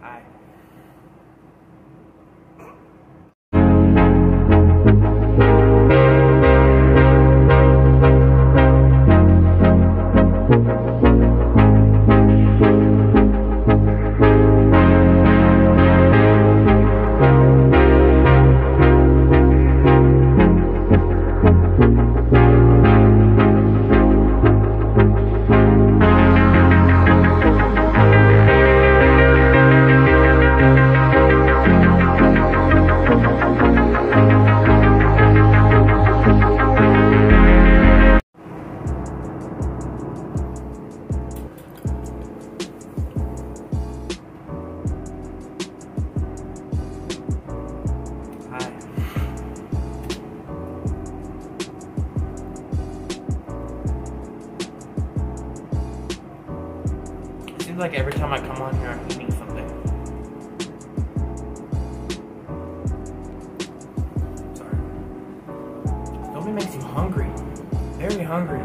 Hi. Seems like every time I come on here, I'm eating something. Sorry. Nobody makes you hungry. Very hungry.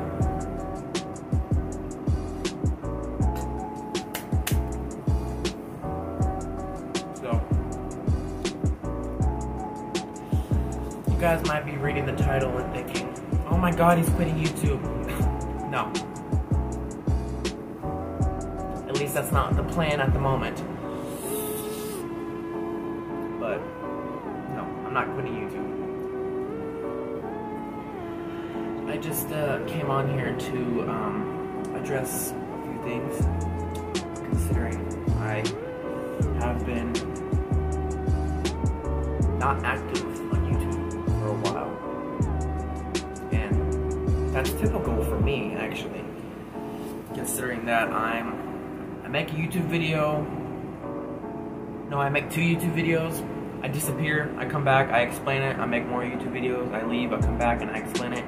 So. You guys might be reading the title and thinking, oh my god, he's quitting YouTube. no. At least that's not the plan at the moment. But, no, I'm not quitting YouTube. I just uh, came on here to um, address a few things, considering I have been not active on YouTube for a while. And that's typical for me, actually. Considering that I'm, I make a YouTube video, no, I make two YouTube videos, I disappear, I come back, I explain it, I make more YouTube videos, I leave, I come back and I explain it.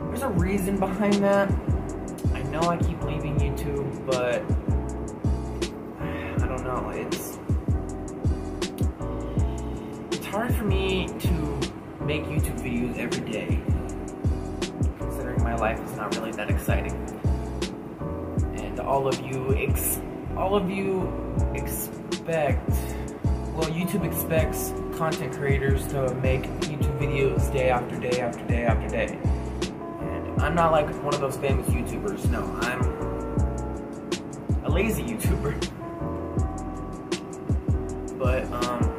There's a reason behind that. I know I keep leaving YouTube, but I don't know, it's it's hard for me to make YouTube videos every day, considering my life is not really that exciting. All of you, ex all of you expect, well, YouTube expects content creators to make YouTube videos day after day after day after day. And I'm not like one of those famous YouTubers. No, I'm a lazy YouTuber. But um.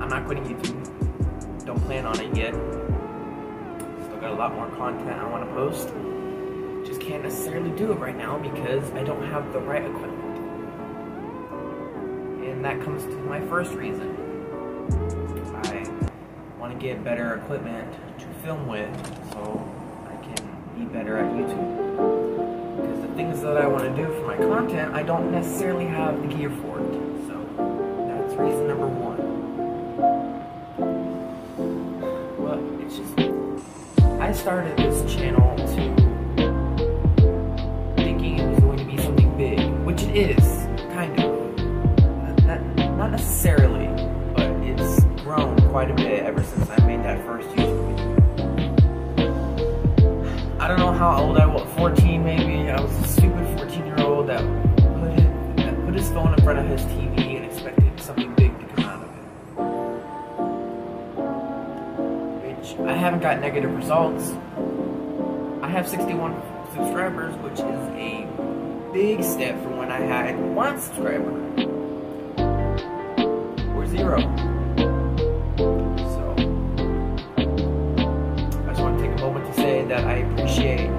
I'm not quitting YouTube. Don't plan on it yet. Still got a lot more content I want to post. Can't necessarily do it right now because I don't have the right equipment. And that comes to my first reason. I want to get better equipment to film with so I can be better at YouTube. Because the things that I want to do for my content, I don't necessarily have the gear for it. So that's reason number one. Well, it's just I started this channel is, kind of. Not, necessarily, but it's grown quite a bit ever since I made that first YouTube video. I don't know how old I was, 14 maybe. I was a stupid 14 year old that put, his, that put his phone in front of his TV and expected something big to come out of it. Which I haven't got negative results. I have 61 subscribers, which is a big step from when I had one subscriber. Or zero. So, I just want to take a moment to say that I appreciate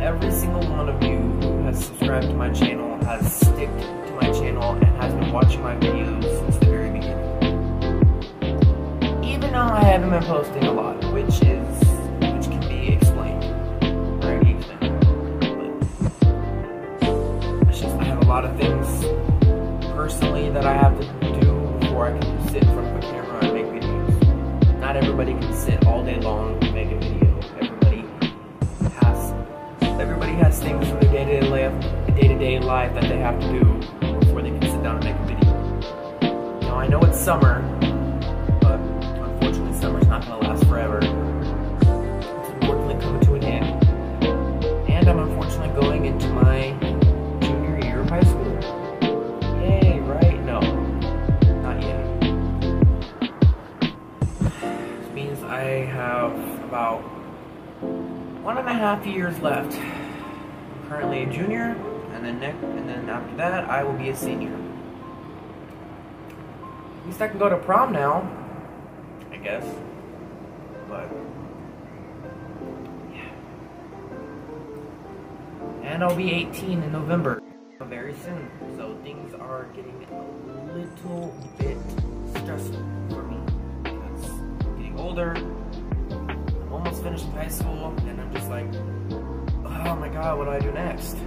every single one of you who has subscribed to my channel, has stick to my channel, and has been watching my videos since the very beginning. Even though I haven't been posting a lot, which is personally that I have to do before I can sit in front of a camera and make videos. Not everybody can sit all day long and make a video. Everybody has everybody has things in their day-to-day life, day-to-day life that they have to do before they can sit down and make a video. Now I know it's summer, but unfortunately summer's not gonna last forever. Have about one and a half years left. I'm currently a junior, and then next, and then after that, I will be a senior. At least I can go to prom now, I guess. But yeah, and I'll be 18 in November very soon. So things are getting a little bit stressful for me older. I'm almost finished high school, and I'm just like, oh my god, what do I do next? So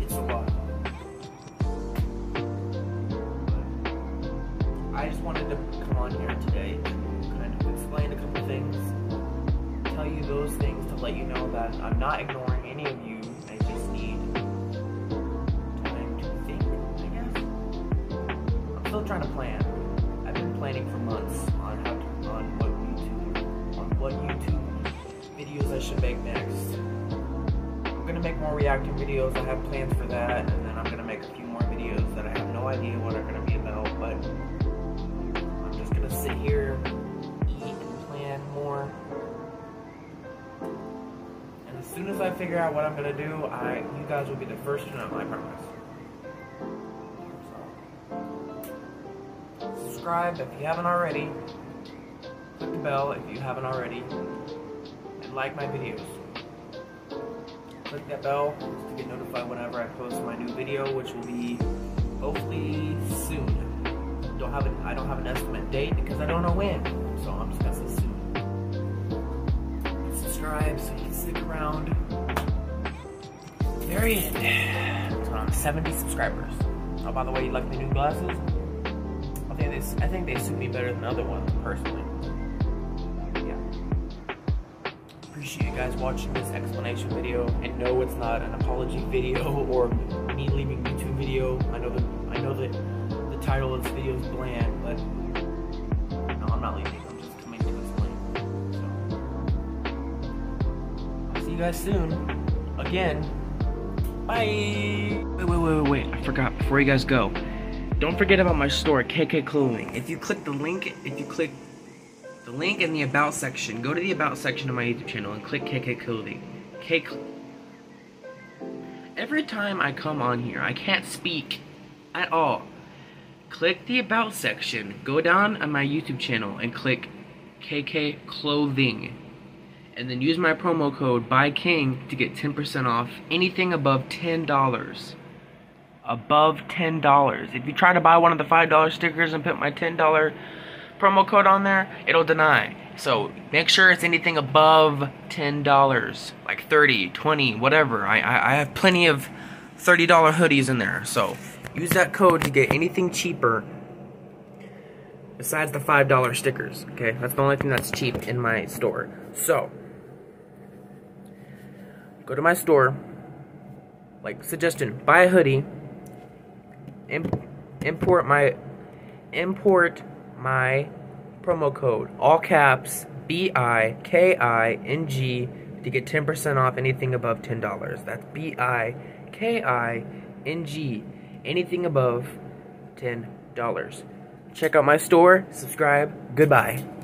it's a lot. I just wanted to come on here today to kind of explain a couple things, tell you those things to let you know that I'm not ignoring any of you. I just need time to think, I guess. I'm still trying to plan. I've been planning for months what YouTube videos I should make next. I'm gonna make more reacting videos. I have plans for that, and then I'm gonna make a few more videos that I have no idea what are gonna be about, but I'm just gonna sit here, eat, and plan more. And as soon as I figure out what I'm gonna do, I you guys will be the first to know. I promise. Subscribe if you haven't already. Click the bell if you haven't already, and like my videos. Click that bell to get notified whenever I post my new video, which will be hopefully soon. Don't have an I don't have an estimate date because I don't know when, so I'm just gonna say soon. Subscribe so you can stick around. Very end. So I'm 70 subscribers. Oh, by the way, you like the new glasses? I think they I think they suit me better than the other ones personally. Appreciate you guys watching this explanation video, and no, it's not an apology video or me leaving YouTube video. I know that I know that the title of this video is bland, but no, I'm not leaving. I'm just coming to explain. So I'll see you guys soon. Again. Bye. Wait, wait, wait, wait, wait. I forgot. Before you guys go, don't forget about my store, KK Clothing. If you click the link, if you click the link in the About section, go to the About section of my YouTube channel and click KK Clothing. K. Every time I come on here, I can't speak at all. Click the About section, go down on my YouTube channel and click KK Clothing. And then use my promo code BIKING to get 10% off anything above $10 above $10. If you try to buy one of the $5 stickers and put my $10 promo code on there, it'll deny. So make sure it's anything above $10, like 30, 20, whatever. I, I, I have plenty of $30 hoodies in there. So use that code to get anything cheaper besides the $5 stickers, okay? That's the only thing that's cheap in my store. So, go to my store, like suggestion, buy a hoodie, imp import my import my promo code all caps B I K I N G to get 10% off anything above $10. That's B I K I N G anything above $10. Check out my store, subscribe, goodbye.